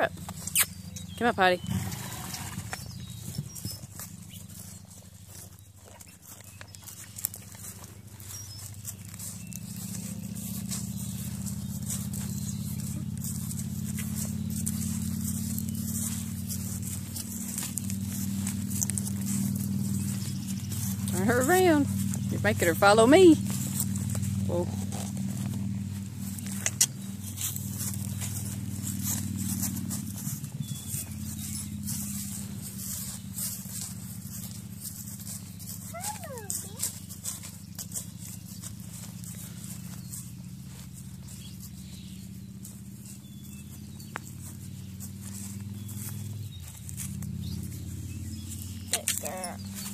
Up. Come on, Potty. Turn her around. You're making her follow me. Whoa. there.